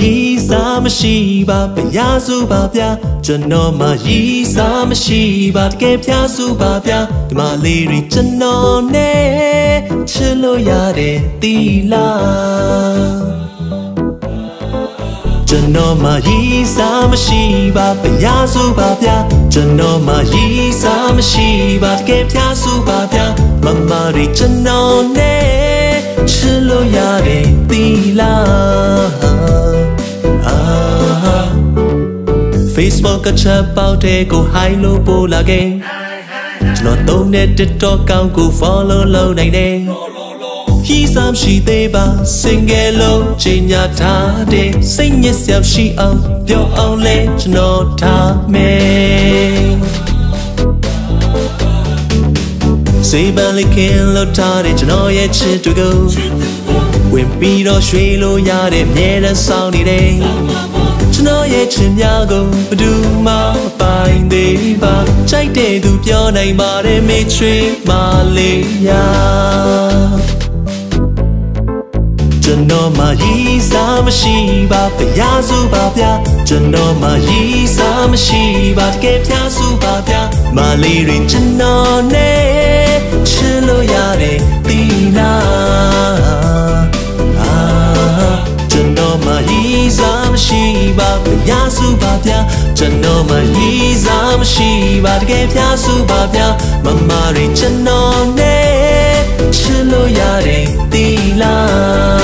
ရည်စားမရှိပါဘုရားစုပါဗျာကျွန်တော်မှရည်စားမရှိပါတကယ်ဖျားစုပါဗျာဒီမလေးတွေကျွန်တော်နဲ့ချစ်လို့ရတဲ့တီလာကျွန်တော်မှရည်စားမရှိပါဘုရားစုပါဗျာကျွန်တော်မှရည်စားမရှိပါတကယ်ဖျားစုပါဗျာမမတွေကျွန်တော်နဲ့ချစ်လို့ရတဲ့တီလာ Facebook ကချက်ပေါက်တဲ့ကို hi လို့ပို့လာခဲ့ကျွန်တော်သုံးတဲ့ TikTok ကောင်းကို follow လုပ်နိုင်တယ်ဟီစမ်းရှိသေးပါ single လုံးချိန်ညာထားတဲ့စိတ်ညစ်စရာရှိအောင်ပြောအောင်လဲကျွန်တော်ထားမယ်စေးပန်းလေးခင်လို့ထားတဲ့ကျွန်တော်ရဲ့ချစ်တွေကိုဝင်ပြီးတော့ရွှေလို့ရတဲ့မြဲတမ်းဆောင်နေတယ် ကျွန်တော်ရဲ့ချင်များကိုဘယ်သူမှမပိုင်သေးပါကြိုက်တဲ့သူပြောနိုင်ပါတယ်မေချွေမလေးယာကျွန်တော်မှရည်စားမရှိပါဘုရားစုပါဗျာကျွန်တော်မှရည်စားမရှိပါတကယ်ဖျားစုပါဗျာမလေးတွေကျွန်တော်နဲ့ချစ်လို့ရတဲ့သီ ရည်စားမရှိပါတကယ်ဖျားစုပါဗျာမမတွေကျွန်တော်နဲ့ချစ်လို့ရတဲ့သီလာ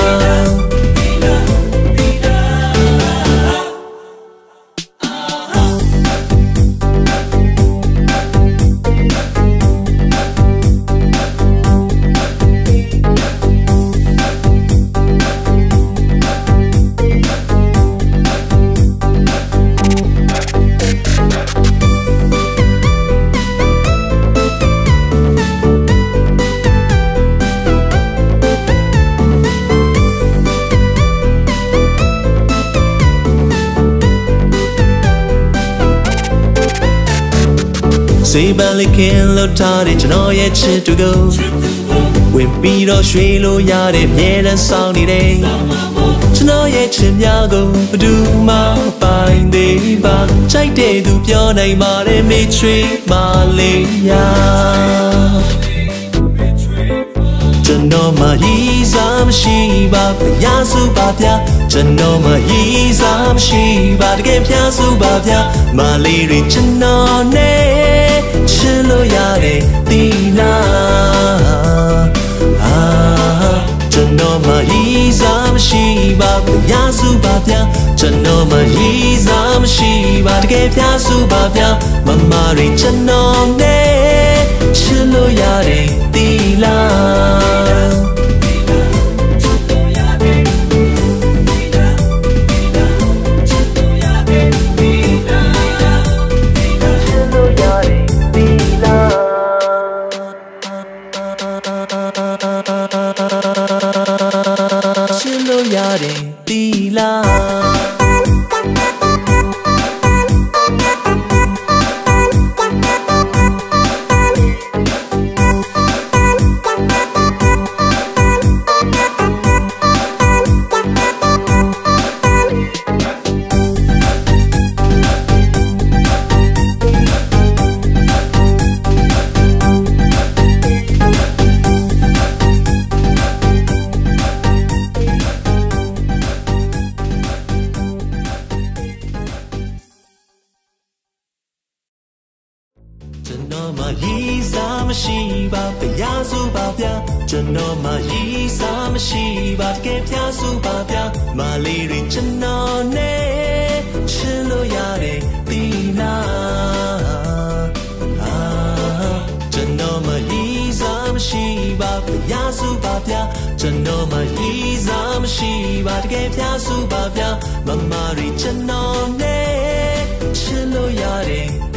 စေးပန်းလေးခင်လို့ထားတဲ့ကျွန်တော်ရဲ့ချစ်တူကိုဝင်ပြီးတော့ရွှေလို့ရတဲ့မြဲတမ်းဆောင်နေတယ်ကျွန်တော်ရဲ့ချစ်များကိုဘယ်သူမှမပိုင်သေးပါကြိုက်တဲ့သူပြောနိုင်ပါတယ်မေချွေမလေးယာကျွန်တော်မှရည်စားမရှိပါဘုရားစုပါဗျာကျွန်တော်မှရည်စားမရှိပါတကယ်ဖျားစုပါဗျာမလေးတွေကျွန်တော်နဲ့ ချစ်လို့ရတဲ့သီလာအာကျွန်တော်မှရည်စားမရှိပါဘုရားစုပါဗျာကျွန်တော်မှရည်စားမရှိပါတကယ်ဖျားစုပါဗျာမမတွေကျွန်တော်နဲ့ချစ်လို့ရတဲ့သီ ချစ်လို့ရတဲ့တီလာ တော်မှရည်စားမရှိပါဘုရားစုပါဗျာကျွန်တော်မှရည်စားမရှိပါတကယ်ဖျားစုပါဗျာမလေးတွေကျွန်တော်နဲ့ချစ်လို့ရတဲ့သီလာအာကျွန်တော်မှရည်စားမရှိပါဘုရားစုပါဗျာကျွန်တော်မှရည်စားမရှိပါတကယ်ဖျားစုပါဗျာမမတွေကျွန်တော်နဲ့ချစ်လို့ရတဲ့